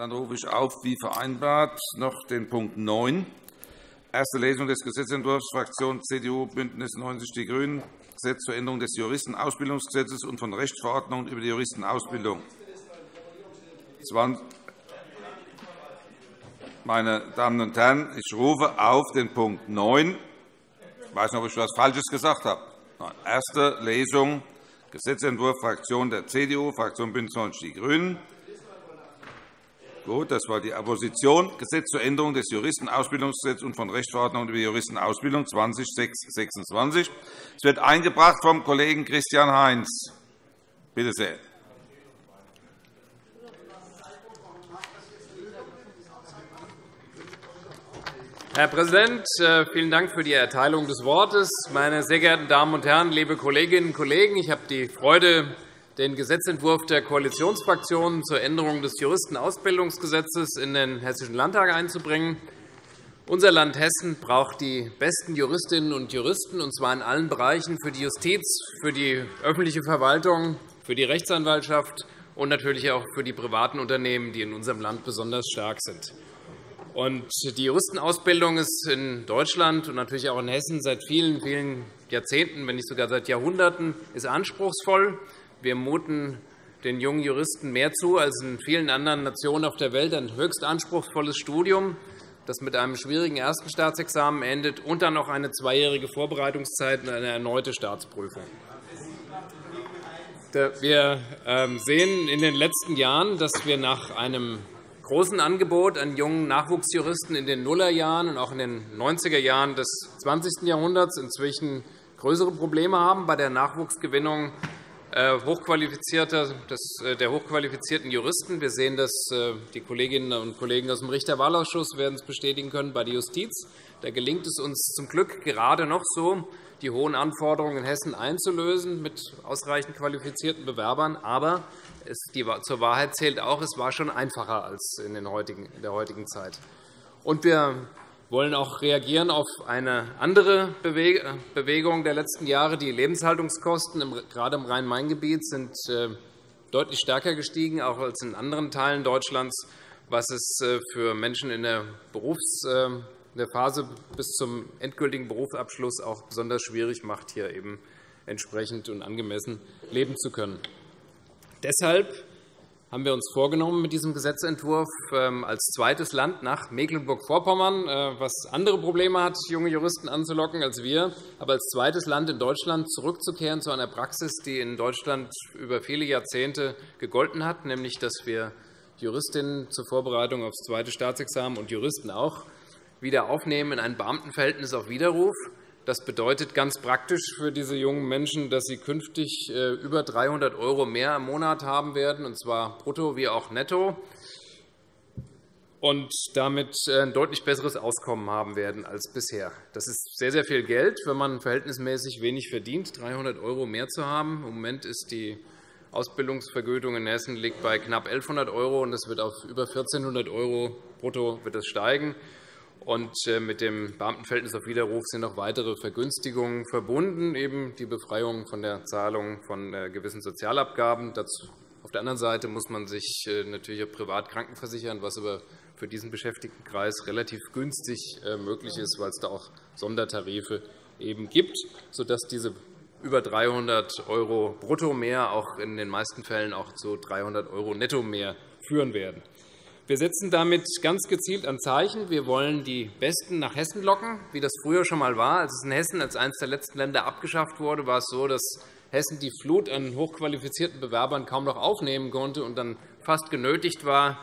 Dann rufe ich auf, wie vereinbart, noch den Punkt 9. Erste Lesung des Gesetzentwurfs Fraktion CDU, BÜNDNIS 90 die GRÜNEN, Gesetz zur Änderung des Juristenausbildungsgesetzes und von Rechtsverordnungen über die Juristenausbildung. Meine Damen und Herren, ich rufe auf den Punkt 9. Ich weiß nicht, ob ich etwas Falsches gesagt habe. Erste Lesung, Gesetzentwurf Fraktion der CDU, Fraktion BÜNDNIS 90 die GRÜNEN. Gut, das war die Opposition. Gesetz zur Änderung des Juristenausbildungsgesetzes und von Rechtsverordnungen über Juristenausbildung 2026. Es wird eingebracht vom Kollegen Christian Heinz. Bitte sehr. Herr Präsident, äh, vielen Dank für die Erteilung des Wortes. Meine sehr geehrten Damen und Herren, liebe Kolleginnen und Kollegen! Ich habe die Freude, den Gesetzentwurf der Koalitionsfraktionen zur Änderung des Juristenausbildungsgesetzes in den Hessischen Landtag einzubringen. Unser Land Hessen braucht die besten Juristinnen und Juristen, und zwar in allen Bereichen für die Justiz, für die öffentliche Verwaltung, für die Rechtsanwaltschaft und natürlich auch für die privaten Unternehmen, die in unserem Land besonders stark sind. Die Juristenausbildung ist in Deutschland und natürlich auch in Hessen seit vielen, vielen Jahrzehnten, wenn nicht sogar seit Jahrhunderten, ist anspruchsvoll. Wir muten den jungen Juristen mehr zu als in vielen anderen Nationen auf der Welt, ein höchst anspruchsvolles Studium, das mit einem schwierigen ersten Staatsexamen endet und dann noch eine zweijährige Vorbereitungszeit und eine erneute Staatsprüfung. Wir ähm, sehen in den letzten Jahren, dass wir nach einem großen Angebot an jungen Nachwuchsjuristen in den Nullerjahren und auch in den 90er Jahren des 20. Jahrhunderts inzwischen größere Probleme haben bei der Nachwuchsgewinnung der hochqualifizierten Juristen. Wir sehen das, äh, die Kolleginnen und Kollegen aus dem Richterwahlausschuss werden es bestätigen können bei der Justiz. Da gelingt es uns zum Glück gerade noch so, die hohen Anforderungen in Hessen einzulösen mit ausreichend qualifizierten Bewerbern. Aber zur Wahrheit zählt auch, es war schon einfacher als in der heutigen Zeit. Und wir wollen auch reagieren auf eine andere Bewegung der letzten Jahre. Die Lebenshaltungskosten, gerade im Rhein-Main-Gebiet, sind äh, deutlich stärker gestiegen auch als in anderen Teilen Deutschlands, was es äh, für Menschen in der Berufs- in der Phase bis zum endgültigen Berufsabschluss auch besonders schwierig macht, hier eben entsprechend und angemessen leben zu können. Deshalb haben wir uns vorgenommen, mit diesem Gesetzentwurf ähm, als zweites Land nach Mecklenburg-Vorpommern, äh, was andere Probleme hat, junge Juristen anzulocken als wir, aber als zweites Land in Deutschland zurückzukehren zu einer Praxis, die in Deutschland über viele Jahrzehnte gegolten hat, nämlich dass wir Juristinnen zur Vorbereitung aufs zweite Staatsexamen und Juristen auch wieder aufnehmen in ein Beamtenverhältnis auf Widerruf. Das bedeutet ganz praktisch für diese jungen Menschen, dass sie künftig äh, über 300 € mehr im Monat haben werden, und zwar brutto wie auch netto, und damit äh, ein deutlich besseres Auskommen haben werden als bisher. Das ist sehr, sehr viel Geld, wenn man verhältnismäßig wenig verdient, 300 € mehr zu haben. Im Moment ist die Ausbildungsvergütung in Hessen liegt bei knapp 1.100 €, und es wird auf über 1.400 € brutto wird es steigen. Und äh, mit dem Beamtenverhältnis auf Widerruf sind noch weitere Vergünstigungen verbunden, eben die Befreiung von der Zahlung von äh, gewissen Sozialabgaben. Auf der anderen Seite muss man sich äh, natürlich auch privat krankenversichern, was aber für diesen Beschäftigtenkreis relativ günstig möglich ist, weil es da auch Sondertarife eben gibt, sodass diese über 300 € brutto mehr auch in den meisten Fällen auch zu 300 € netto mehr führen werden. Wir setzen damit ganz gezielt ein Zeichen. Wir wollen die Besten nach Hessen locken, wie das früher schon einmal war. Als es in Hessen als eines der letzten Länder abgeschafft wurde, war es so, dass Hessen die Flut an hochqualifizierten Bewerbern kaum noch aufnehmen konnte und dann fast genötigt war,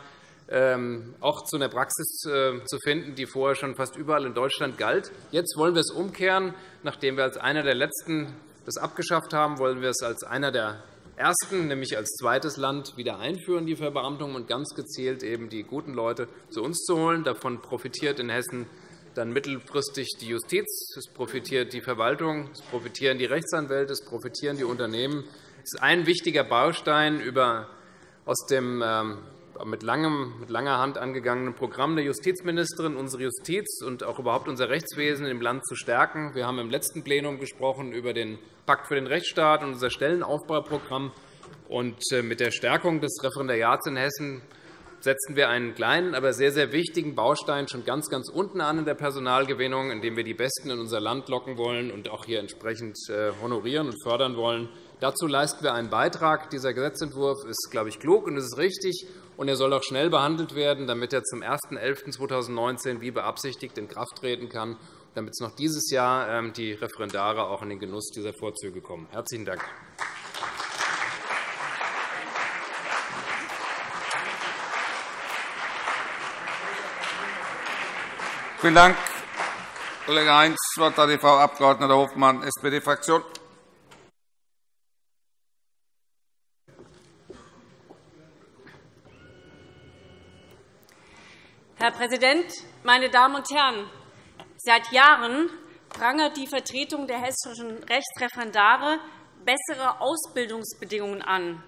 ähm, auch zu einer Praxis äh, zu finden, die vorher schon fast überall in Deutschland galt. Jetzt wollen wir es umkehren. Nachdem wir als einer der Letzten das abgeschafft haben, wollen wir es als einer der ersten, nämlich als zweites Land, wieder einführen, die Verbeamtung, und ganz gezielt eben die guten Leute zu uns zu holen. Davon profitiert in Hessen dann mittelfristig die Justiz, es profitiert die Verwaltung, es profitieren die Rechtsanwälte, es profitieren die Unternehmen. Das ist ein wichtiger Baustein über aus dem ähm, mit, langem, mit langer Hand angegangenen Programm der Justizministerin, unsere Justiz und auch überhaupt unser Rechtswesen im Land zu stärken. Wir haben im letzten Plenum gesprochen über den Pakt für den Rechtsstaat und unser Stellenaufbauprogramm. Und äh, mit der Stärkung des Referendariats in Hessen setzen wir einen kleinen, aber sehr, sehr wichtigen Baustein schon ganz, ganz unten an in der Personalgewinnung, indem wir die Besten in unser Land locken wollen und auch hier entsprechend äh, honorieren und fördern wollen. Dazu leisten wir einen Beitrag. Dieser Gesetzentwurf ist, glaube ich, klug und es ist richtig, und er soll auch schnell behandelt werden, damit er zum 01.11.2019 wie beabsichtigt in Kraft treten kann, damit es noch dieses Jahr ähm, die Referendare auch in den Genuss dieser Vorzüge kommen. – Herzlichen Dank. Vielen Dank, Kollege Heinz. Das Wort hat die Frau Abg. Hofmann, SPD-Fraktion. Herr Präsident, meine Damen und Herren! Seit Jahren prangert die Vertretung der hessischen Rechtsreferendare bessere Ausbildungsbedingungen an.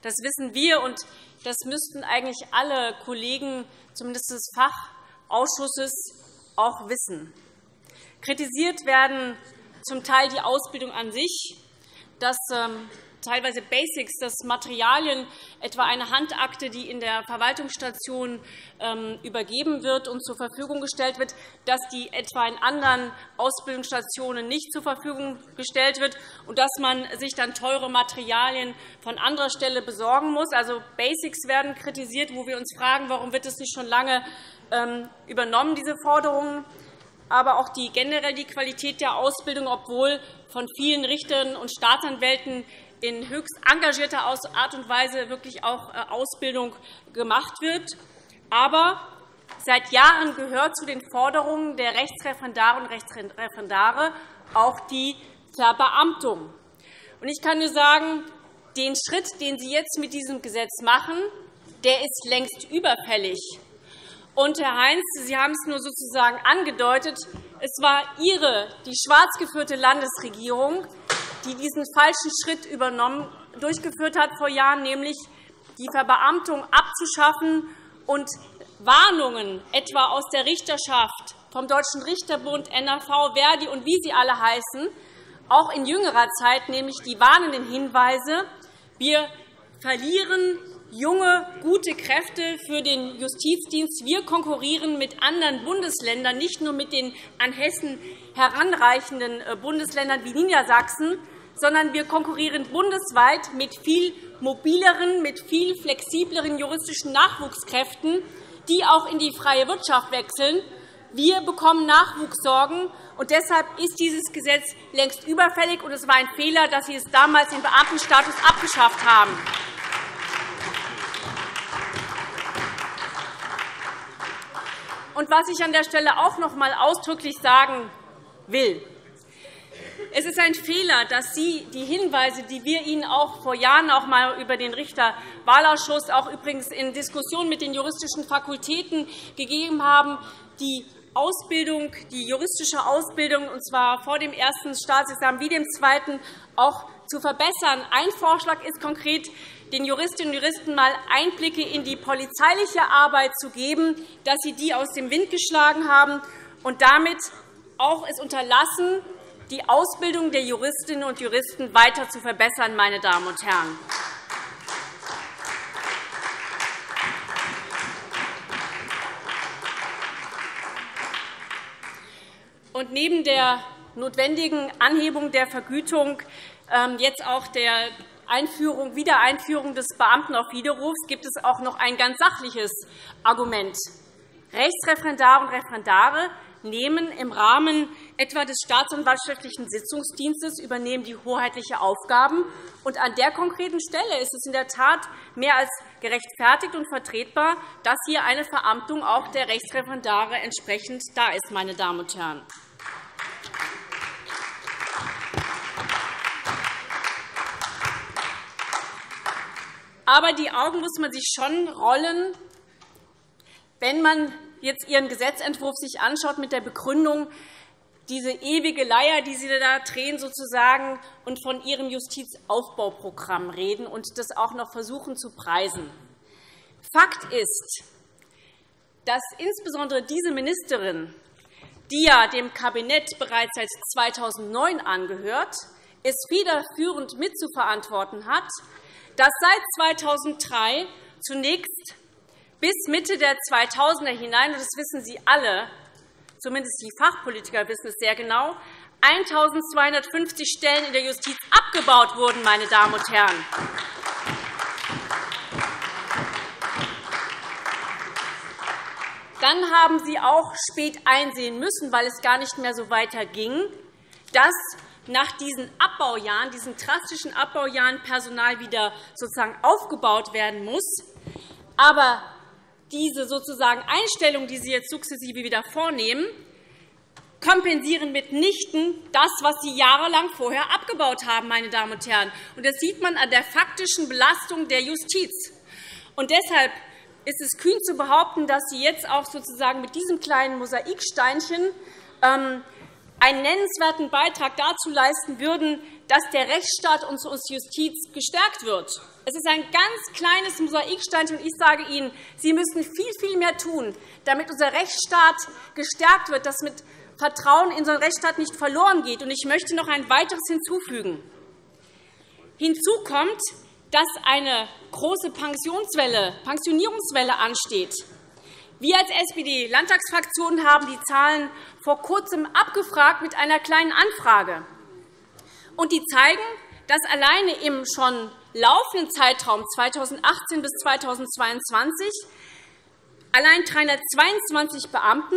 Das wissen wir, und das müssten eigentlich alle Kollegen, zumindest des Fachausschusses, auch wissen. Kritisiert werden zum Teil die Ausbildung an sich, dass ähm, teilweise Basics, dass Materialien, etwa eine Handakte, die in der Verwaltungsstation ähm, übergeben wird und zur Verfügung gestellt wird, dass die etwa in anderen Ausbildungsstationen nicht zur Verfügung gestellt wird und dass man sich dann teure Materialien von anderer Stelle besorgen muss. Also Basics werden kritisiert, wo wir uns fragen, warum wird es nicht schon lange ähm, übernommen, diese Forderungen aber auch die, generell die Qualität der Ausbildung, obwohl von vielen Richtern und Staatsanwälten in höchst engagierter Art und Weise wirklich auch äh, Ausbildung gemacht wird. Aber seit Jahren gehört zu den Forderungen der Rechtsreferendare und Rechtsreferendare auch die Verbeamtung. Ich kann nur sagen, den Schritt, den Sie jetzt mit diesem Gesetz machen, der ist längst überfällig. Und, Herr Heinz, Sie haben es nur sozusagen angedeutet, es war Ihre, die schwarz geführte Landesregierung, die diesen falschen Schritt übernommen, durchgeführt hat vor Jahren, nämlich die Verbeamtung abzuschaffen und Warnungen etwa aus der Richterschaft, vom Deutschen Richterbund, NRV, Verdi und wie sie alle heißen, auch in jüngerer Zeit, nämlich die warnenden Hinweise, wir verlieren junge, gute Kräfte für den Justizdienst. Wir konkurrieren mit anderen Bundesländern, nicht nur mit den an Hessen heranreichenden äh, Bundesländern wie Niedersachsen, sondern wir konkurrieren bundesweit mit viel mobileren, mit viel flexibleren juristischen Nachwuchskräften, die auch in die freie Wirtschaft wechseln. Wir bekommen Nachwuchssorgen, und deshalb ist dieses Gesetz längst überfällig. Und es war ein Fehler, dass Sie es damals im Beamtenstatus abgeschafft haben. Und was ich an der Stelle auch noch einmal ausdrücklich sagen will, es ist ein Fehler, dass Sie die Hinweise, die wir Ihnen auch vor Jahren auch einmal über den Richterwahlausschuss, auch übrigens in Diskussionen mit den juristischen Fakultäten gegeben haben, die Ausbildung, die juristische Ausbildung, und zwar vor dem ersten Staatsexamen wie dem zweiten, auch zu verbessern. Ein Vorschlag ist konkret, den Juristinnen und Juristen einmal Einblicke in die polizeiliche Arbeit zu geben, dass sie die aus dem Wind geschlagen haben und damit auch es unterlassen, die Ausbildung der Juristinnen und Juristen weiter zu verbessern. Meine Damen und Herren. Und neben der notwendigen Anhebung der Vergütung ähm, jetzt auch der Einführung, Wiedereinführung des Beamten auf Widerrufs gibt es auch noch ein ganz sachliches Argument. Rechtsreferendare und Referendare nehmen im Rahmen etwa des staatsanwaltschaftlichen Sitzungsdienstes übernehmen die hoheitliche Aufgaben. Und an der konkreten Stelle ist es in der Tat mehr als gerechtfertigt und vertretbar, dass hier eine Veramtung auch der Rechtsreferendare entsprechend da ist. Meine Damen und Herren. Aber die Augen muss man sich schon rollen, wenn man jetzt Ihren Gesetzentwurf sich anschaut mit der Begründung, diese ewige Leier, die Sie da drehen sozusagen, und von Ihrem Justizaufbauprogramm reden und das auch noch versuchen zu preisen. Fakt ist, dass insbesondere diese Ministerin, die ja dem Kabinett bereits seit 2009 angehört, es federführend mitzuverantworten hat, dass seit 2003 zunächst bis Mitte der 2000er hinein, und das wissen Sie alle, zumindest die Fachpolitiker wissen es sehr genau, 1.250 Stellen in der Justiz abgebaut wurden. Meine Damen und Herren. Dann haben Sie auch spät einsehen müssen, weil es gar nicht mehr so weiterging, dass nach diesen Abbaujahren, diesen drastischen Abbaujahren Personal wieder sozusagen aufgebaut werden muss. Aber diese sozusagen Einstellung, die Sie jetzt sukzessive wieder vornehmen, kompensieren mitnichten das, was Sie jahrelang vorher abgebaut haben. Meine Damen und Herren. Das sieht man an der faktischen Belastung der Justiz. Und deshalb ist es kühn zu behaupten, dass Sie jetzt auch sozusagen mit diesem kleinen Mosaiksteinchen ähm, einen nennenswerten Beitrag dazu leisten würden, dass der Rechtsstaat und unsere Justiz gestärkt wird. Es ist ein ganz kleines Mosaiksteinchen. und Ich sage Ihnen, Sie müssen viel, viel mehr tun, damit unser Rechtsstaat gestärkt wird, dass mit Vertrauen in unseren Rechtsstaat nicht verloren geht. Ich möchte noch ein weiteres hinzufügen. Hinzu kommt, dass eine große Pensionswelle, Pensionierungswelle ansteht. Wir als SPD-Landtagsfraktion haben die Zahlen vor Kurzem abgefragt mit einer kleinen Anfrage. Und die zeigen, dass alleine im schon laufenden Zeitraum 2018 bis 2022 allein 322 Beamten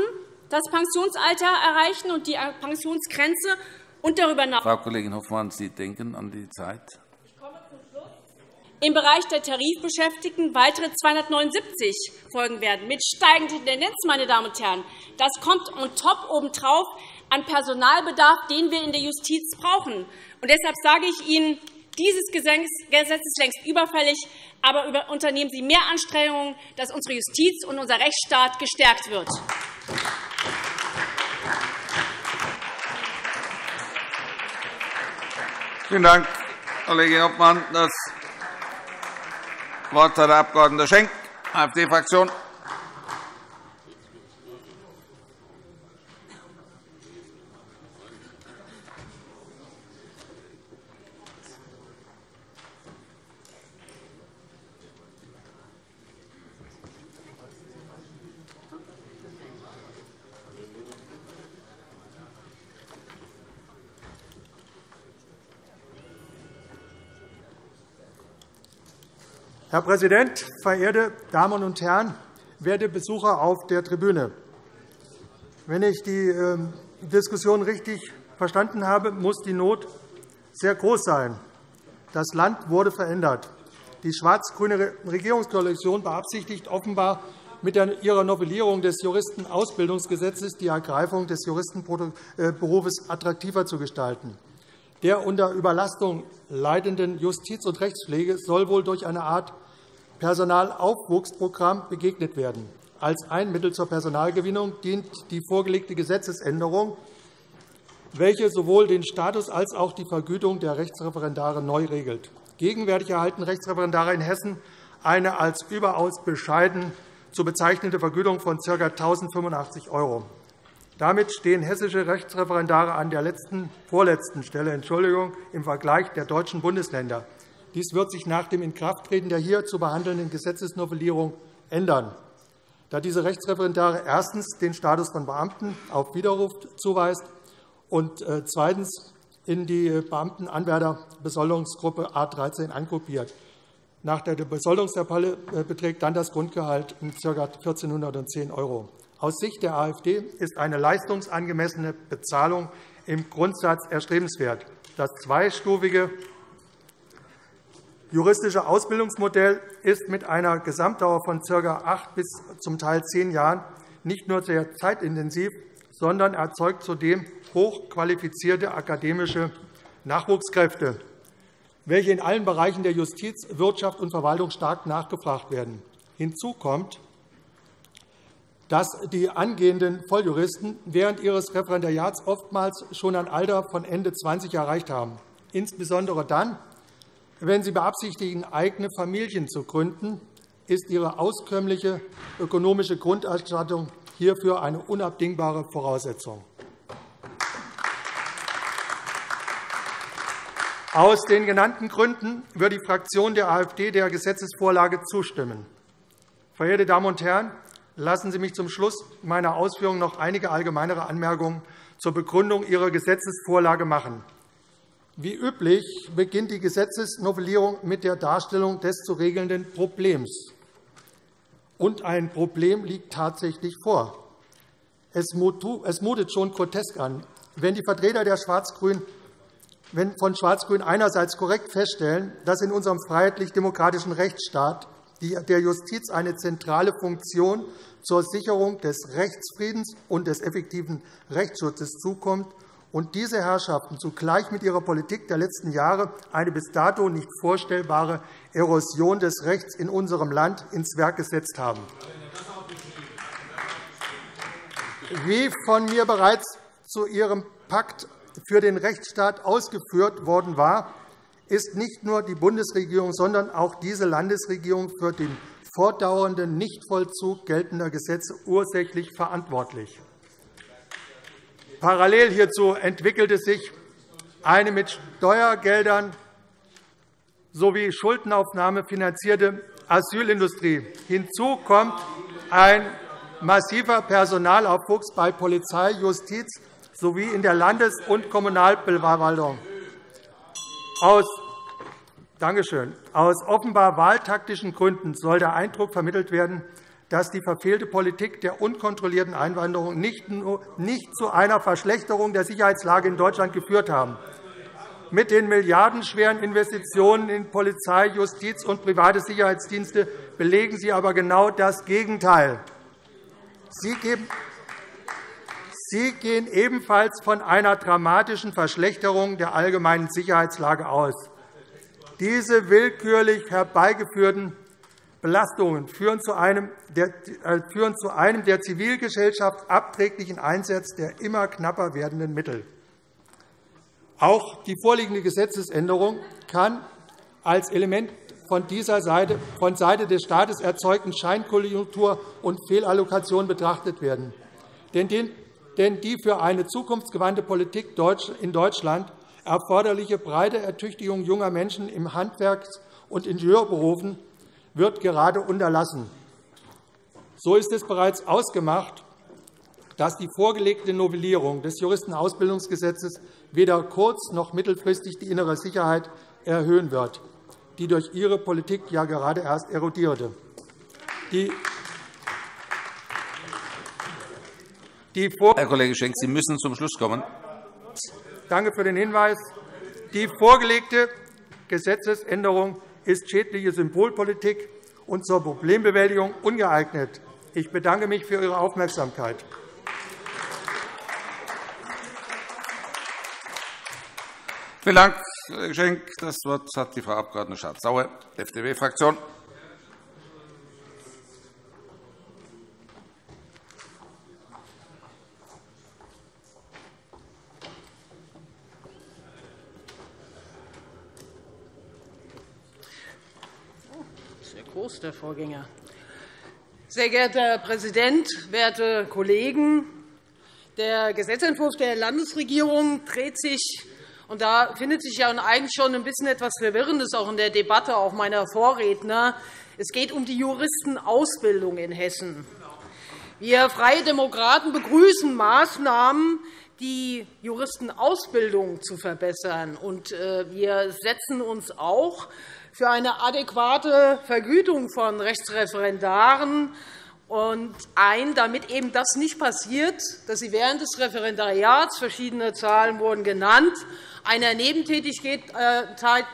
das Pensionsalter erreichen und die Pensionsgrenze und darüber hinaus. Frau Kollegin Hoffmann, Sie denken an die Zeit. Im Bereich der Tarifbeschäftigten weitere 279 folgen werden, mit steigender Tendenz. Meine Damen und Herren. Das kommt on top obendrauf an Personalbedarf, den wir in der Justiz brauchen. Und deshalb sage ich Ihnen, dieses Gesetz ist längst überfällig, aber unternehmen Sie mehr Anstrengungen, dass unsere Justiz und unser Rechtsstaat gestärkt wird. Vielen Dank, Kollegin Hoffmann. Das Wort hat der Abg. Schenk, AfD-Fraktion. Präsident, verehrte Damen und Herren, werte Besucher auf der Tribüne! Wenn ich die ähm, Diskussion richtig verstanden habe, muss die Not sehr groß sein. Das Land wurde verändert. Die schwarz-grüne Regierungskoalition beabsichtigt offenbar mit ihrer Novellierung des Juristenausbildungsgesetzes die Ergreifung des Juristenberufes attraktiver zu gestalten. Der unter Überlastung leidenden Justiz- und Rechtspflege soll wohl durch eine Art Personalaufwuchsprogramm begegnet werden. Als ein Mittel zur Personalgewinnung dient die vorgelegte Gesetzesänderung, welche sowohl den Status als auch die Vergütung der Rechtsreferendare neu regelt. Gegenwärtig erhalten Rechtsreferendare in Hessen eine als überaus bescheiden zu bezeichnende Vergütung von ca. 1.085 €. Damit stehen hessische Rechtsreferendare an der letzten, vorletzten Stelle Entschuldigung, im Vergleich der deutschen Bundesländer. Dies wird sich nach dem Inkrafttreten der hier zu behandelnden Gesetzesnovellierung ändern, da diese Rechtsreferendare erstens den Status von Beamten auf Widerruf zuweist und äh, zweitens in die Beamtenanwärterbesoldungsgruppe A 13 angruppiert. Nach der Besoldungstabelle äh, beträgt dann das Grundgehalt ca. 1.410 €. Aus Sicht der AfD ist eine leistungsangemessene Bezahlung im Grundsatz erstrebenswert. Das zweistufige juristische Ausbildungsmodell ist mit einer Gesamtdauer von ca. acht bis zum Teil zehn Jahren nicht nur sehr zeitintensiv, sondern erzeugt zudem hochqualifizierte akademische Nachwuchskräfte, welche in allen Bereichen der Justiz, Wirtschaft und Verwaltung stark nachgefragt werden. Hinzu kommt, dass die angehenden Volljuristen während ihres Referendariats oftmals schon ein Alter von Ende 20 erreicht haben, insbesondere dann, wenn Sie beabsichtigen, eigene Familien zu gründen, ist Ihre auskömmliche ökonomische Grundausstattung hierfür eine unabdingbare Voraussetzung. Aus den genannten Gründen wird die Fraktion der AfD der Gesetzesvorlage zustimmen. Verehrte Damen und Herren, lassen Sie mich zum Schluss meiner Ausführungen noch einige allgemeinere Anmerkungen zur Begründung Ihrer Gesetzesvorlage machen. Wie üblich beginnt die Gesetzesnovellierung mit der Darstellung des zu regelnden Problems. Und ein Problem liegt tatsächlich vor. Es mutet schon grotesk an, wenn die Vertreter der Schwarz-Grünen von Schwarz-Grün einerseits korrekt feststellen, dass in unserem freiheitlich-demokratischen Rechtsstaat der Justiz eine zentrale Funktion zur Sicherung des Rechtsfriedens und des effektiven Rechtsschutzes zukommt und diese Herrschaften zugleich mit ihrer Politik der letzten Jahre eine bis dato nicht vorstellbare Erosion des Rechts in unserem Land ins Werk gesetzt haben. Wie von mir bereits zu Ihrem Pakt für den Rechtsstaat ausgeführt worden war, ist nicht nur die Bundesregierung, sondern auch diese Landesregierung für den fortdauernden Nichtvollzug geltender Gesetze ursächlich verantwortlich. Parallel hierzu entwickelte sich eine mit Steuergeldern sowie Schuldenaufnahme finanzierte Asylindustrie. Hinzu kommt ein massiver Personalaufwuchs bei Polizei, Justiz sowie in der Landes- und Kommunalverwaltung. Aus Dankeschön. Aus offenbar wahltaktischen Gründen soll der Eindruck vermittelt werden, dass die verfehlte Politik der unkontrollierten Einwanderung nicht, nicht zu einer Verschlechterung der Sicherheitslage in Deutschland geführt haben. Mit den milliardenschweren Investitionen in Polizei, Justiz und private Sicherheitsdienste belegen Sie aber genau das Gegenteil. Sie geben Sie gehen ebenfalls von einer dramatischen Verschlechterung der allgemeinen Sicherheitslage aus. Diese willkürlich herbeigeführten Belastungen führen zu einem der, äh, führen zu einem der Zivilgesellschaft abträglichen Einsatz der immer knapper werdenden Mittel. Auch die vorliegende Gesetzesänderung kann als Element von dieser Seite, von Seite des Staates erzeugten Scheinkonjunktur und Fehlallokation betrachtet werden. Denn denn die für eine zukunftsgewandte Politik in Deutschland erforderliche breite Ertüchtigung junger Menschen im Handwerks- und Ingenieurberufen wird gerade unterlassen. So ist es bereits ausgemacht, dass die vorgelegte Novellierung des Juristenausbildungsgesetzes weder kurz- noch mittelfristig die innere Sicherheit erhöhen wird, die durch Ihre Politik ja gerade erst erodierte. Die Herr Kollege Schenk, Sie müssen zum Schluss kommen. Danke für den Hinweis. Die vorgelegte Gesetzesänderung ist schädliche Symbolpolitik und zur Problembewältigung ungeeignet. Ich bedanke mich für Ihre Aufmerksamkeit. Vielen Dank, Herr Kollege Schenk. Das Wort hat die Frau Abg. Schardt-Sauer, FDP-Fraktion. groß, der Vorgänger. Sehr geehrter Herr Präsident, werte Kollegen! Der Gesetzentwurf der Landesregierung dreht sich und da findet sich ja eigentlich schon ein bisschen etwas Verwirrendes auch in der Debatte auch meiner Vorredner. Es geht um die Juristenausbildung in Hessen. Wir Freie Demokraten begrüßen Maßnahmen, die Juristenausbildung zu verbessern. Und äh, wir setzen uns auch für eine adäquate Vergütung von Rechtsreferendaren ein, damit eben das nicht passiert, dass sie während des Referendariats, verschiedene Zahlen wurden genannt, einer Nebentätigkeit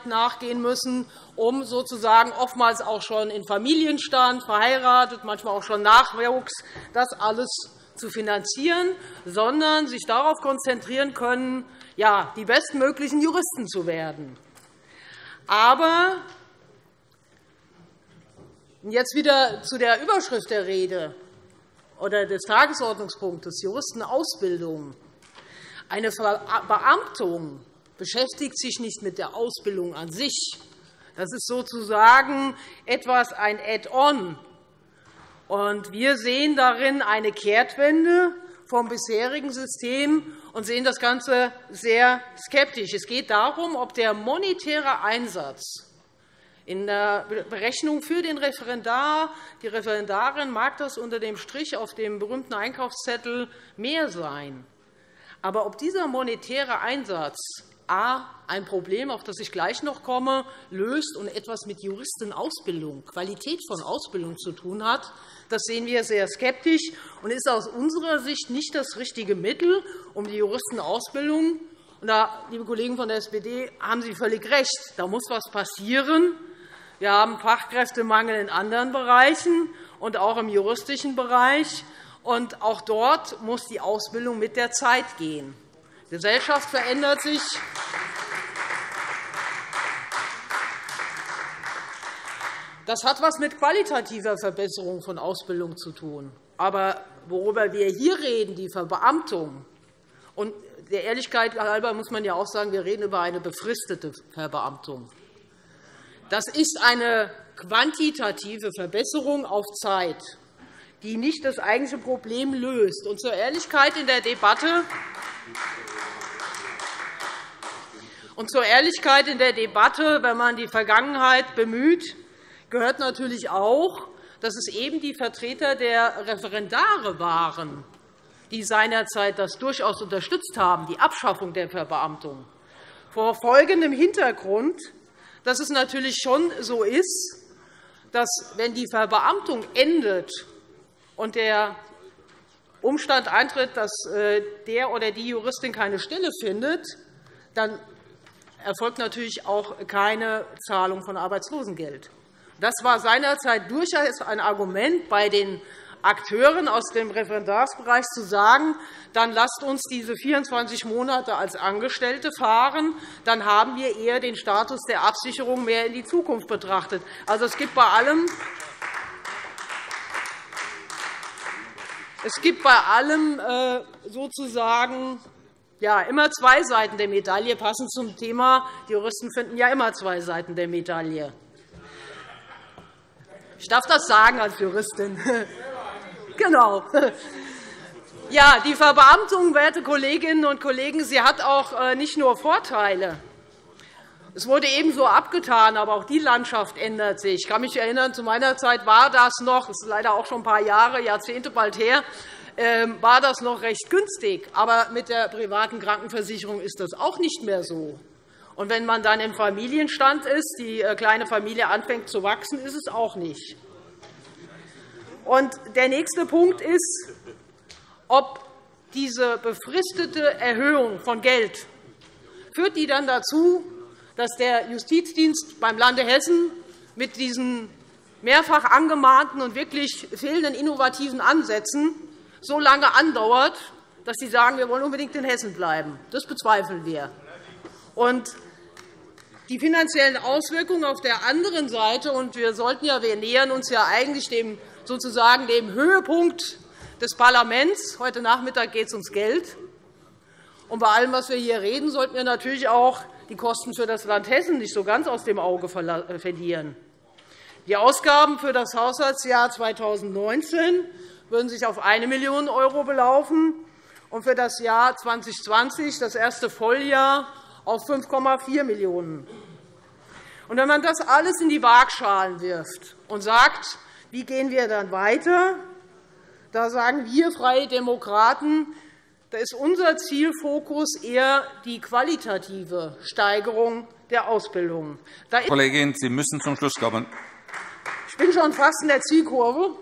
nachgehen müssen, um sozusagen oftmals auch schon in Familienstand, verheiratet, manchmal auch schon Nachwuchs, das alles zu finanzieren, sondern sich darauf konzentrieren können, ja, die bestmöglichen Juristen zu werden. Aber jetzt wieder zu der Überschrift der Rede oder des Tagesordnungspunktes Juristenausbildung. Eine Beamtung beschäftigt sich nicht mit der Ausbildung an sich. Das ist sozusagen etwas ein Add-on. Wir sehen darin eine Kehrtwende vom bisherigen System und sehen das Ganze sehr skeptisch. Es geht darum, ob der monetäre Einsatz In der Berechnung für den Referendar, die Referendarin mag das unter dem Strich auf dem berühmten Einkaufszettel mehr sein. Aber ob dieser monetäre Einsatz a. ein Problem, auf das ich gleich noch komme, löst und etwas mit Juristenausbildung, Qualität von Ausbildung zu tun hat, das sehen wir sehr skeptisch und ist aus unserer Sicht nicht das richtige Mittel, um die Juristenausbildung und da, liebe Kollegen von der SPD, haben Sie völlig recht. Da muss etwas passieren. Wir haben Fachkräftemangel in anderen Bereichen und auch im juristischen Bereich. Und auch dort muss die Ausbildung mit der Zeit gehen. Gesellschaft verändert sich. Das hat etwas mit qualitativer Verbesserung von Ausbildung zu tun. Aber worüber wir hier reden, die Verbeamtung, und der Ehrlichkeit halber muss man ja auch sagen, wir reden über eine befristete Verbeamtung. Das ist eine quantitative Verbesserung auf Zeit, die nicht das eigentliche Problem löst. Und zur Ehrlichkeit in der Debatte und zur Ehrlichkeit in der Debatte, wenn man die Vergangenheit bemüht, gehört natürlich auch, dass es eben die Vertreter der Referendare waren, die seinerzeit das durchaus unterstützt haben, die Abschaffung der Verbeamtung. Vor folgendem Hintergrund dass es natürlich schon so ist, dass, wenn die Verbeamtung endet und der Umstand eintritt, dass äh, der oder die Juristin keine Stelle findet, dann erfolgt natürlich auch keine Zahlung von Arbeitslosengeld. Das war seinerzeit durchaus ein Argument bei den Akteuren aus dem Referendarsbereich zu sagen, dann lasst uns diese 24 Monate als Angestellte fahren, dann haben wir eher den Status der Absicherung mehr in die Zukunft betrachtet. Also, es gibt bei allem Es gibt bei allem äh, sozusagen immer zwei Seiten der Medaille, passend zum Thema. Die Juristen finden ja immer zwei Seiten der Medaille. Ich darf das sagen als Juristin. Genau. Ja, die Verbeamtung, werte Kolleginnen und Kollegen, sie hat auch äh, nicht nur Vorteile. Es wurde ebenso abgetan, aber auch die Landschaft ändert sich. Ich kann mich erinnern, zu meiner Zeit war das noch, das ist leider auch schon ein paar Jahre, Jahrzehnte bald her, ähm, war das noch recht günstig. Aber mit der privaten Krankenversicherung ist das auch nicht mehr so. Und wenn man dann im Familienstand ist, die äh, kleine Familie anfängt zu wachsen, ist es auch nicht. Und der nächste Punkt ist, ob diese befristete Erhöhung von Geld führt die dann dazu, dass der Justizdienst beim Lande Hessen mit diesen mehrfach angemahnten und wirklich fehlenden innovativen Ansätzen so lange andauert, dass Sie sagen, wir wollen unbedingt in Hessen bleiben. Das bezweifeln wir. Und die finanziellen Auswirkungen auf der anderen Seite, und wir sollten ja, wir nähern uns ja eigentlich dem sozusagen dem Höhepunkt des Parlaments. Heute Nachmittag geht es ums Geld. Und bei allem, was wir hier reden, sollten wir natürlich auch die Kosten für das Land Hessen nicht so ganz aus dem Auge äh, verlieren. Die Ausgaben für das Haushaltsjahr 2019 würden sich auf 1 Million € belaufen und für das Jahr 2020, das erste Volljahr, auf 5,4 Millionen €. Wenn man das alles in die Waagschalen wirft und sagt, wie gehen wir dann weiter? Da sagen wir Freie Demokraten, da ist unser Zielfokus eher die qualitative Steigerung der Ausbildung. Kollegin, Sie müssen zum Schluss kommen. Ich bin schon fast in der Zielkurve.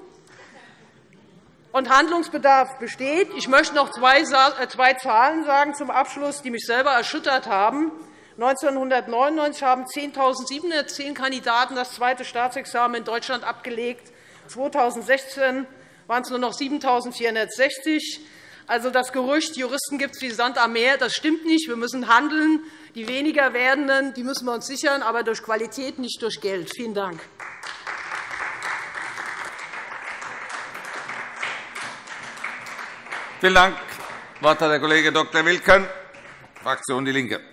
Und Handlungsbedarf besteht. Ich möchte noch zwei äh, Zahlen sagen zum Abschluss, die mich selber erschüttert haben. 1999 haben 10.710 Kandidaten das zweite Staatsexamen in Deutschland abgelegt. 2016 waren es nur noch 7.460. Also das Gerücht, Juristen gibt es wie Sand am Meer, das stimmt nicht. Wir müssen handeln. Die weniger werdenden die müssen wir uns sichern, aber durch Qualität, nicht durch Geld. Vielen Dank. Vielen Dank. Das Wort hat der Kollege Dr. Wilken, Fraktion DIE LINKE.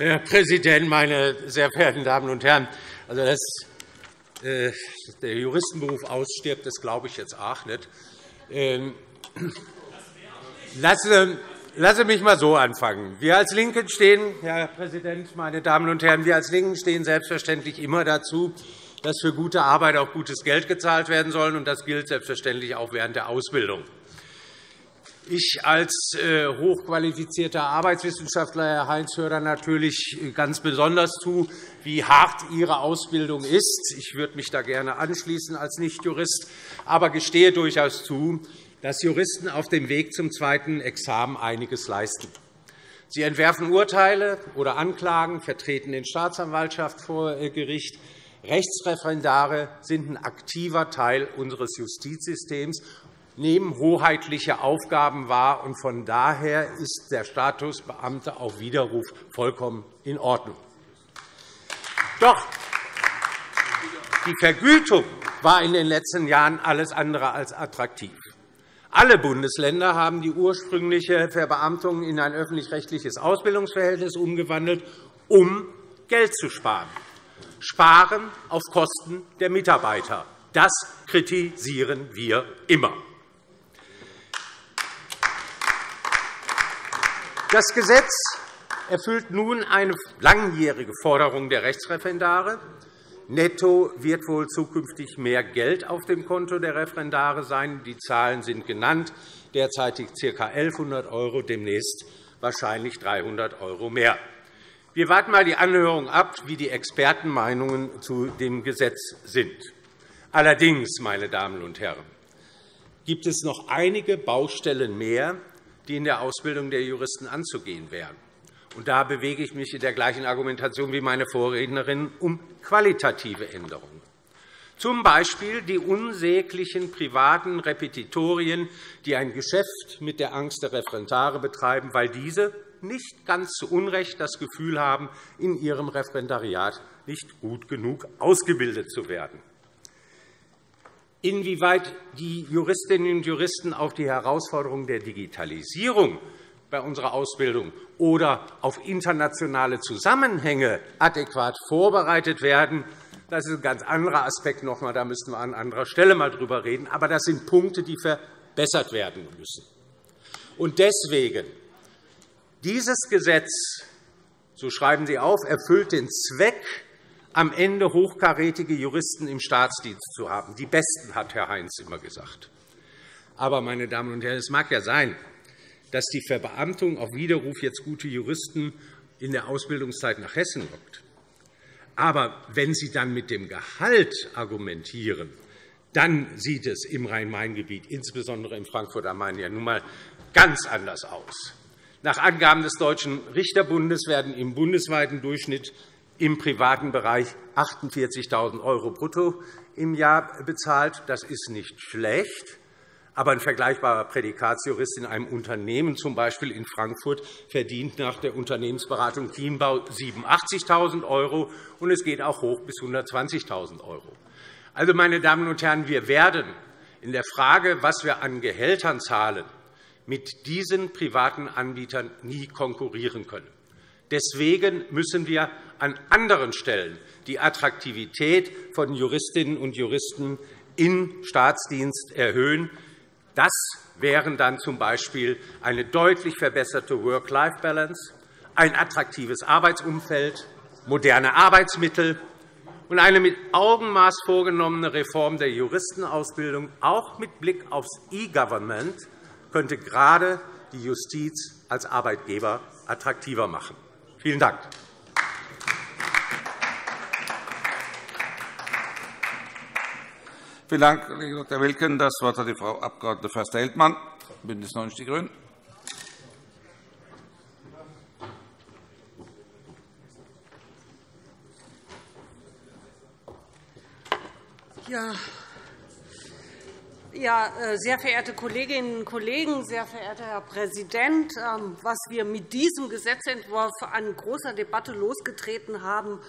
Herr Präsident, meine sehr verehrten Damen und Herren! Also, dass äh, der Juristenberuf ausstirbt, das glaube ich jetzt auch nicht. Ähm, lasse, lasse mich einmal so anfangen. Wir als LINKEN stehen, Herr Präsident, meine Damen und Herren, wir als LINKEN stehen selbstverständlich immer dazu, dass für gute Arbeit auch gutes Geld gezahlt werden soll. und Das gilt selbstverständlich auch während der Ausbildung. Ich als äh, hochqualifizierter Arbeitswissenschaftler, Herr Heinz, höre natürlich ganz besonders zu, wie hart Ihre Ausbildung ist. Ich würde mich da gerne anschließen als Nichtjurist, aber gestehe durchaus zu, dass Juristen auf dem Weg zum zweiten Examen einiges leisten. Sie entwerfen Urteile oder Anklagen, vertreten den Staatsanwaltschaft vor äh, Gericht. Rechtsreferendare sind ein aktiver Teil unseres Justizsystems nehmen hoheitliche Aufgaben wahr. und Von daher ist der Status Beamte auf Widerruf vollkommen in Ordnung. Doch die Vergütung war in den letzten Jahren alles andere als attraktiv. Alle Bundesländer haben die ursprüngliche Verbeamtung in ein öffentlich-rechtliches Ausbildungsverhältnis umgewandelt, um Geld zu sparen. Sparen auf Kosten der Mitarbeiter. Das kritisieren wir immer. Das Gesetz erfüllt nun eine langjährige Forderung der Rechtsreferendare. Netto wird wohl zukünftig mehr Geld auf dem Konto der Referendare sein. Die Zahlen sind genannt, derzeitig ca. 1.100 €, demnächst wahrscheinlich 300 € mehr. Wir warten einmal die Anhörung ab, wie die Expertenmeinungen zu dem Gesetz sind. Allerdings, meine Damen und Herren, gibt es noch einige Baustellen mehr, die in der Ausbildung der Juristen anzugehen wären. Und da bewege ich mich in der gleichen Argumentation wie meine Vorrednerin um qualitative Änderungen. Zum Beispiel die unsäglichen privaten Repetitorien, die ein Geschäft mit der Angst der Referendare betreiben, weil diese nicht ganz zu Unrecht das Gefühl haben, in ihrem Referendariat nicht gut genug ausgebildet zu werden inwieweit die Juristinnen und Juristen auf die Herausforderungen der Digitalisierung bei unserer Ausbildung oder auf internationale Zusammenhänge adäquat vorbereitet werden, das ist ein ganz anderer Aspekt. Noch einmal, da müssten wir an anderer Stelle einmal darüber reden. Aber das sind Punkte, die verbessert werden müssen. Und deswegen, dieses Gesetz, so schreiben Sie auf, erfüllt den Zweck am Ende hochkarätige Juristen im Staatsdienst zu haben. Die Besten, hat Herr Heinz immer gesagt. Aber, meine Damen und Herren, es mag ja sein, dass die Verbeamtung auf Widerruf jetzt gute Juristen in der Ausbildungszeit nach Hessen lockt. Aber wenn Sie dann mit dem Gehalt argumentieren, dann sieht es im Rhein-Main-Gebiet, insbesondere in Frankfurt am Main, ja nun einmal ganz anders aus. Nach Angaben des Deutschen Richterbundes werden im bundesweiten Durchschnitt im privaten Bereich 48.000 € brutto im Jahr bezahlt. Das ist nicht schlecht. Aber ein vergleichbarer Prädikatsjurist in einem Unternehmen, z. B. in Frankfurt, verdient nach der Unternehmensberatung Chiembau 87.000 €, und es geht auch hoch bis 120.000 €. Also, meine Damen und Herren, wir werden in der Frage, was wir an Gehältern zahlen, mit diesen privaten Anbietern nie konkurrieren können. Deswegen müssen wir an anderen Stellen die Attraktivität von Juristinnen und Juristen im Staatsdienst erhöhen. Das wären dann z. B. eine deutlich verbesserte Work-Life-Balance, ein attraktives Arbeitsumfeld, moderne Arbeitsmittel und eine mit Augenmaß vorgenommene Reform der Juristenausbildung, auch mit Blick aufs E-Government, könnte gerade die Justiz als Arbeitgeber attraktiver machen. Vielen Dank. Vielen Dank, Kollege Dr. Wilken. Das Wort hat die Frau Abg. Förster-Heldmann, BÜNDNIS 90 die GRÜNEN. Ja, ja, äh, sehr verehrte Kolleginnen und Kollegen, sehr verehrter Herr Präsident! Ähm, was wir mit diesem Gesetzentwurf an großer Debatte losgetreten haben,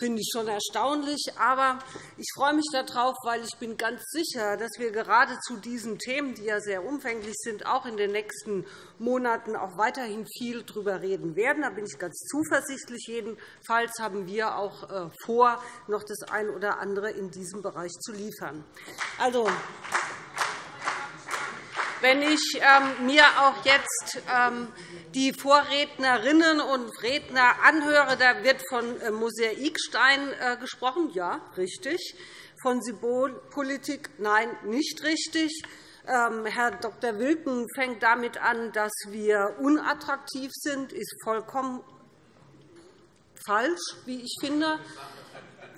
finde ich schon erstaunlich. Aber ich freue mich darauf, weil ich bin ganz sicher, dass wir gerade zu diesen Themen, die ja sehr umfänglich sind, auch in den nächsten Monaten auch weiterhin viel darüber reden werden. Da bin ich ganz zuversichtlich. Jedenfalls haben wir auch äh, vor, noch das eine oder andere in diesem Bereich zu liefern. Also, wenn ich ähm, mir auch jetzt ähm, die Vorrednerinnen und Redner anhöre, da wird von äh, Mosaikstein äh, gesprochen. Ja, richtig. Von Symbolpolitik, nein, nicht richtig. Ähm, Herr Dr. Wilken fängt damit an, dass wir unattraktiv sind. Das ist vollkommen falsch, wie ich finde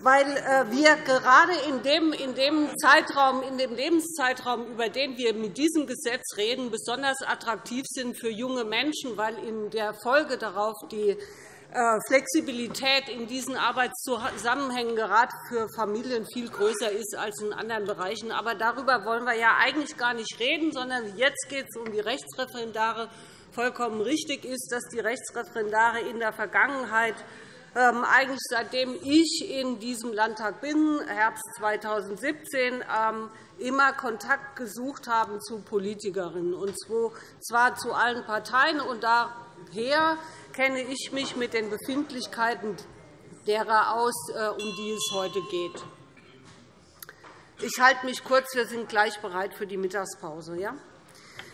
weil äh, wir gerade in dem, in dem Zeitraum, in dem Lebenszeitraum, über den wir mit diesem Gesetz reden, besonders attraktiv sind für junge Menschen, weil in der Folge darauf die äh, Flexibilität in diesen Arbeitszusammenhängen gerade für Familien viel größer ist als in anderen Bereichen. Aber darüber wollen wir ja eigentlich gar nicht reden, sondern jetzt geht es um die Rechtsreferendare. Vollkommen richtig ist, dass die Rechtsreferendare in der Vergangenheit eigentlich seitdem ich in diesem Landtag bin, Herbst 2017, ähm, immer Kontakt gesucht haben zu Politikerinnen, und zwar zu allen Parteien. Und daher kenne ich mich mit den Befindlichkeiten derer aus, äh, um die es heute geht. Ich halte mich kurz. Wir sind gleich bereit für die Mittagspause. Ja?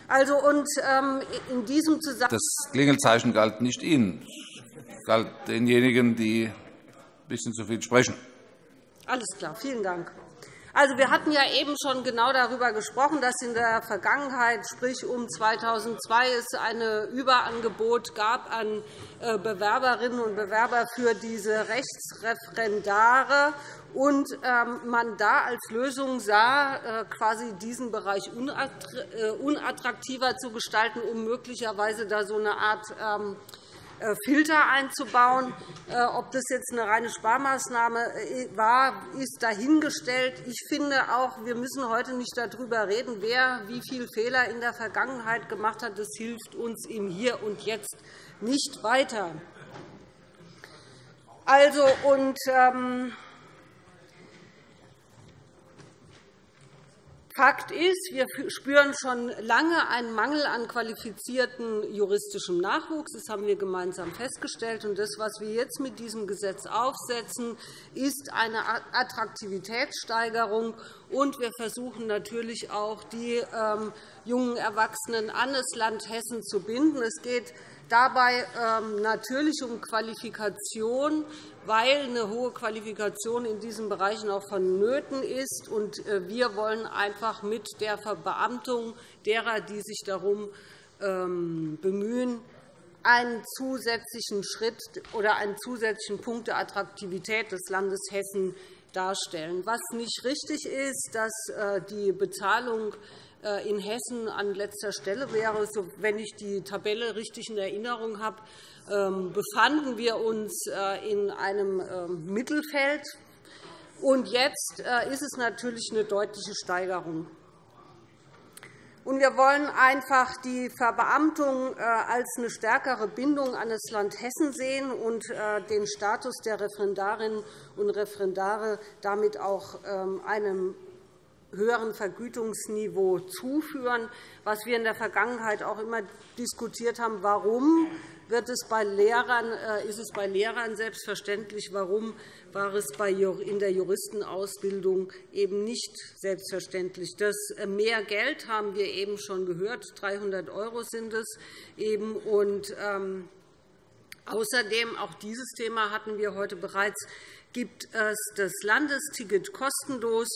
Also, und, ähm, in diesem Zusammenhang das Klingelzeichen galt nicht Ihnen galt denjenigen, die ein bisschen zu viel sprechen. Alles klar, vielen Dank. Also, wir hatten ja eben schon genau darüber gesprochen, dass in der Vergangenheit, sprich um 2002, es ein Überangebot gab an äh, Bewerberinnen und Bewerber für diese Rechtsreferendare und ähm, man da als Lösung sah, äh, quasi diesen Bereich äh, unattraktiver zu gestalten, um möglicherweise da so eine Art ähm, äh, Filter einzubauen. Äh, ob das jetzt eine reine Sparmaßnahme äh, war, ist dahingestellt. Ich finde auch, wir müssen heute nicht darüber reden, wer wie viele Fehler in der Vergangenheit gemacht hat. Das hilft uns im Hier und Jetzt nicht weiter. Also, und, ähm, Fakt ist, wir spüren schon lange einen Mangel an qualifizierten juristischem Nachwuchs. Das haben wir gemeinsam festgestellt. Und das, was wir jetzt mit diesem Gesetz aufsetzen, ist eine Attraktivitätssteigerung. Und wir versuchen natürlich auch, die ähm, jungen Erwachsenen an das Land Hessen zu binden. Es geht dabei ähm, natürlich um Qualifikation, weil eine hohe Qualifikation in diesen Bereichen auch vonnöten ist. Äh, wir wollen einfach mit der Verbeamtung derer, die sich darum ähm, bemühen, einen zusätzlichen Schritt oder einen zusätzlichen Punkt der Attraktivität des Landes Hessen darstellen. Was nicht richtig ist, dass äh, die Bezahlung in Hessen an letzter Stelle wäre. Wenn ich die Tabelle richtig in Erinnerung habe, ähm, befanden wir uns äh, in einem ähm, Mittelfeld. Und jetzt äh, ist es natürlich eine deutliche Steigerung. wir wollen einfach die Verbeamtung als eine stärkere Bindung an das Land Hessen sehen und den Status der Referendarinnen und Referendare damit auch ähm, einem höheren Vergütungsniveau zuführen. Was wir in der Vergangenheit auch immer diskutiert haben, warum wird es bei Lehrern, äh, ist es bei Lehrern selbstverständlich, warum war es in der Juristenausbildung eben nicht selbstverständlich. Das äh, mehr Geld haben wir eben schon gehört, 300 € sind es eben. Und, ähm, außerdem, auch dieses Thema hatten wir heute bereits, gibt es das Landesticket kostenlos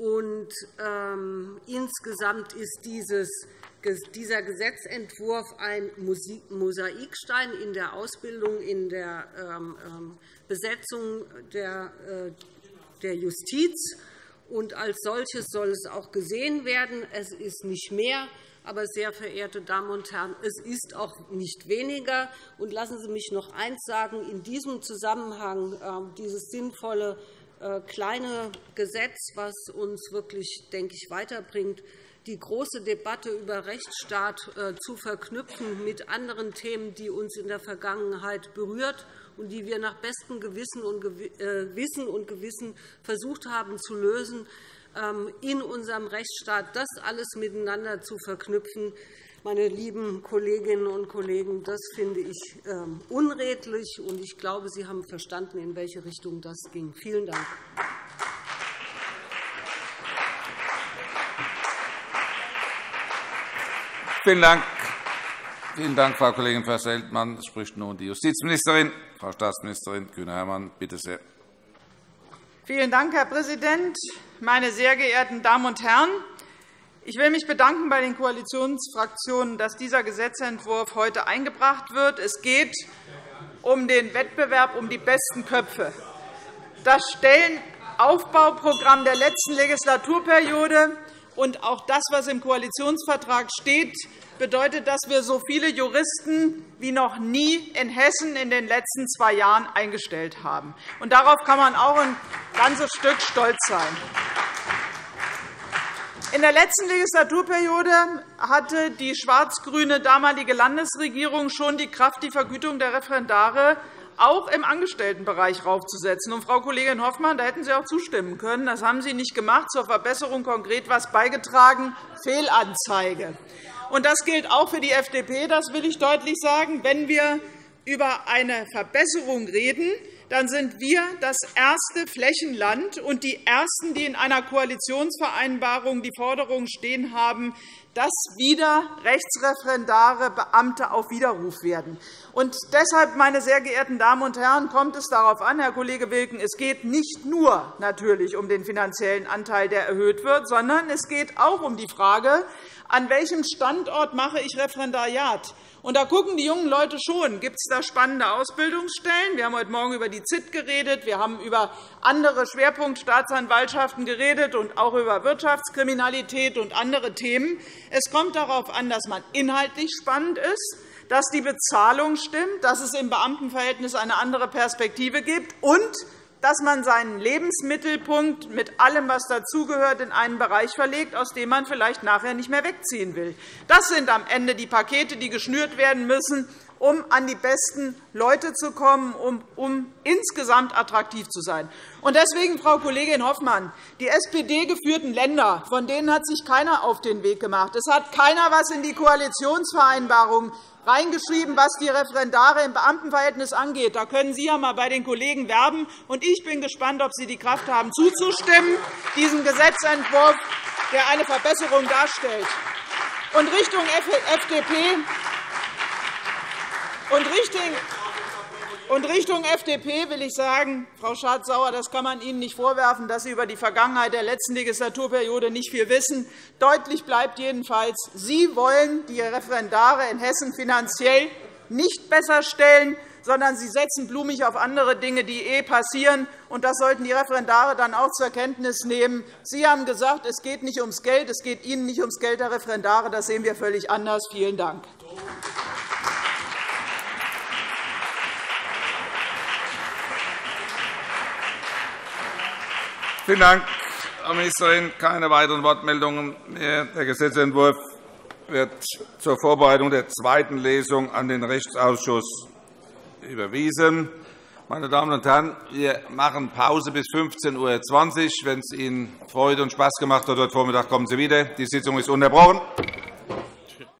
und, ähm, insgesamt ist dieses, dieser Gesetzentwurf ein Mosaikstein in der Ausbildung, in der ähm, ähm Besetzung der, äh, der Justiz. Und als solches soll es auch gesehen werden. Es ist nicht mehr, aber, sehr verehrte Damen und Herren, es ist auch nicht weniger. Und lassen Sie mich noch eines sagen. In diesem Zusammenhang äh, dieses sinnvolle kleine Gesetz, was uns wirklich, denke ich, weiterbringt, die große Debatte über Rechtsstaat äh, zu verknüpfen mit anderen Themen, die uns in der Vergangenheit berührt und die wir nach bestem Gewissen und äh, Wissen und Gewissen versucht haben zu lösen, ähm, in unserem Rechtsstaat das alles miteinander zu verknüpfen, meine lieben Kolleginnen und Kollegen, das finde ich ähm, unredlich, und ich glaube, Sie haben verstanden, in welche Richtung das ging. Vielen Dank. Vielen Dank. Vielen Dank, Frau Kollegin Frey-Seltmann. Es spricht nun die Justizministerin. Frau Staatsministerin Kühne-Hermann, bitte sehr. Vielen Dank, Herr Präsident, meine sehr geehrten Damen und Herren! Ich will mich bedanken bei den Koalitionsfraktionen, dass dieser Gesetzentwurf heute eingebracht wird. Es geht um den Wettbewerb um die besten Köpfe. Das Stellenaufbauprogramm der letzten Legislaturperiode und auch das, was im Koalitionsvertrag steht, bedeutet, dass wir so viele Juristen wie noch nie in Hessen in den letzten zwei Jahren eingestellt haben. Darauf kann man auch ein ganzes Stück stolz sein. In der letzten Legislaturperiode hatte die schwarz-grüne damalige Landesregierung schon die Kraft, die Vergütung der Referendare auch im Angestelltenbereich raufzusetzen. Und, Frau Kollegin Hoffmann, da hätten Sie auch zustimmen können. Das haben Sie nicht gemacht. Zur Verbesserung konkret etwas beigetragen. Fehlanzeige. Und das gilt auch für die FDP. Das will ich deutlich sagen. Wenn wir über eine Verbesserung reden, dann sind wir das erste Flächenland und die Ersten, die in einer Koalitionsvereinbarung die Forderung stehen haben, dass wieder Rechtsreferendare Beamte auf Widerruf werden. Und deshalb, meine sehr geehrten Damen und Herren, kommt es darauf an, Herr Kollege Wilken, es geht nicht nur natürlich um den finanziellen Anteil, der erhöht wird, sondern es geht auch um die Frage, an welchem Standort mache ich Referendariat? Und da gucken die jungen Leute schon, gibt es da spannende Ausbildungsstellen? Wir haben heute Morgen über die ZIT geredet, wir haben über andere Schwerpunktstaatsanwaltschaften geredet und auch über Wirtschaftskriminalität und andere Themen. Es kommt darauf an, dass man inhaltlich spannend ist, dass die Bezahlung stimmt, dass es im Beamtenverhältnis eine andere Perspektive gibt und dass man seinen Lebensmittelpunkt mit allem, was dazugehört, in einen Bereich verlegt, aus dem man vielleicht nachher nicht mehr wegziehen will. Das sind am Ende die Pakete, die geschnürt werden müssen, um an die besten Leute zu kommen, um, um insgesamt attraktiv zu sein. Und deswegen, Frau Kollegin Hoffmann, die SPD-geführten Länder, von denen hat sich keiner auf den Weg gemacht. Es hat keiner etwas in die Koalitionsvereinbarung reingeschrieben, was die Referendare im Beamtenverhältnis angeht. Da können Sie ja einmal bei den Kollegen werben. Und ich bin gespannt, ob Sie die Kraft haben, zuzustimmen, diesem Gesetzentwurf, der eine Verbesserung darstellt. Und Richtung FDP und Richtung und Richtung FDP will ich sagen, Frau Schardt-Sauer, das kann man Ihnen nicht vorwerfen, dass Sie über die Vergangenheit der letzten Legislaturperiode nicht viel wissen. Deutlich bleibt jedenfalls, Sie wollen die Referendare in Hessen finanziell nicht besser stellen, sondern Sie setzen blumig auf andere Dinge, die eh passieren. Und das sollten die Referendare dann auch zur Kenntnis nehmen. Sie haben gesagt, es geht nicht ums Geld, es geht Ihnen nicht ums Geld der Referendare. Das sehen wir völlig anders. Vielen Dank. Vielen Dank, Frau Ministerin. Keine weiteren Wortmeldungen mehr. Der Gesetzentwurf wird zur Vorbereitung der zweiten Lesung an den Rechtsausschuss überwiesen. Meine Damen und Herren, wir machen Pause bis 15.20 Uhr. Wenn es Ihnen Freude und Spaß gemacht hat heute Vormittag, kommen Sie wieder. Die Sitzung ist unterbrochen.